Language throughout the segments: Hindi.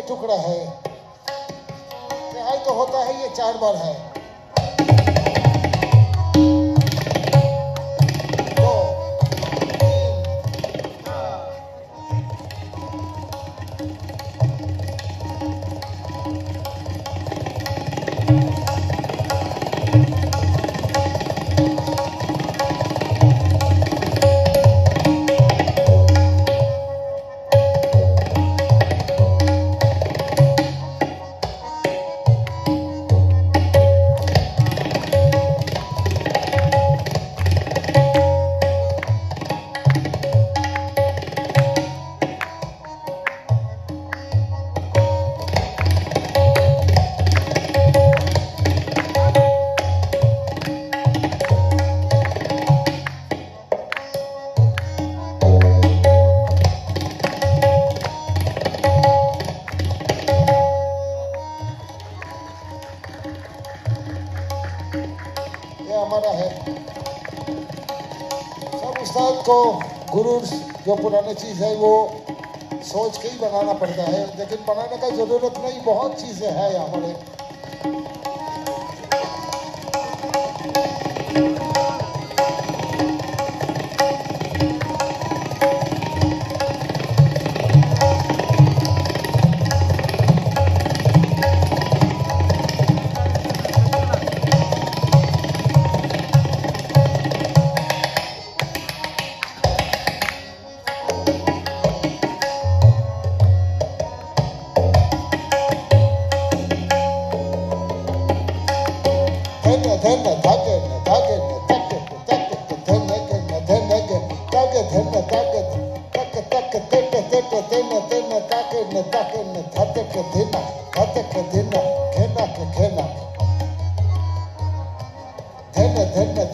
के टुकड़े हैं। रिहाई तो होता है ये चार बार है। हमारा है। सब उस्ताद को गुरु जो पुरानी चीज़ है, वो सोच के ही बनाना पड़ता है। लेकिन बनाने का ज़रूरत नहीं, बहुत चीज़ें हैं हमारे Ate Katina, Ate Katina, Kena Kakena. Dhena Dhena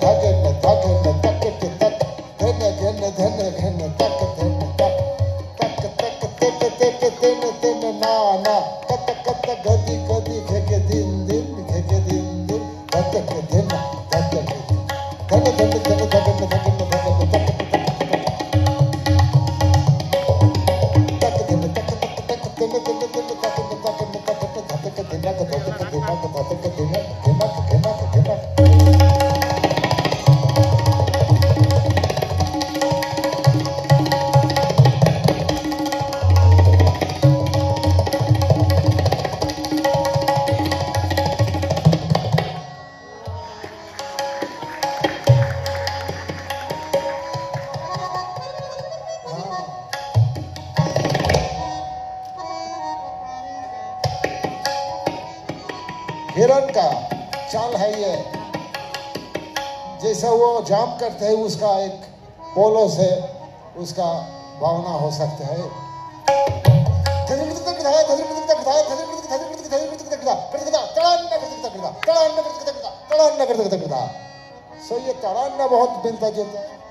जैसा वो जाम करते हैं उसका एक पोलो से उसका भावना हो सकता है सो ये तड़ाना बहुत बिंदा जुलता है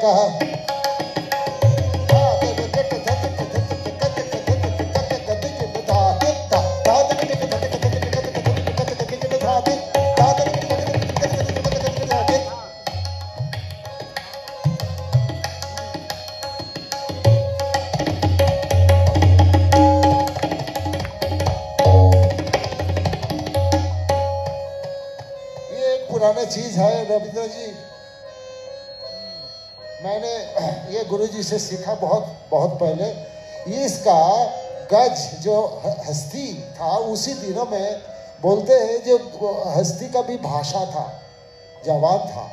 तीन लय का है ये एक पुराना चीज़ है रविंद्र जी मैंने ये गुरुजी से सीखा बहुत बहुत पहले। ये इसका गज जो हस्ती था, उसी दिनों में बोलते हैं जो हस्ती का भी भाषा था, जवान था।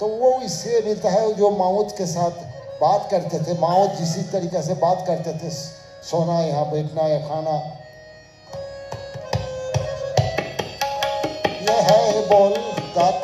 तो वो इससे मिलता है जो माउथ के साथ बात करते थे माउथ जिसी तरीके से बात करते थे, सोना यहाँ बैठना या खाना। यह है बोल दात।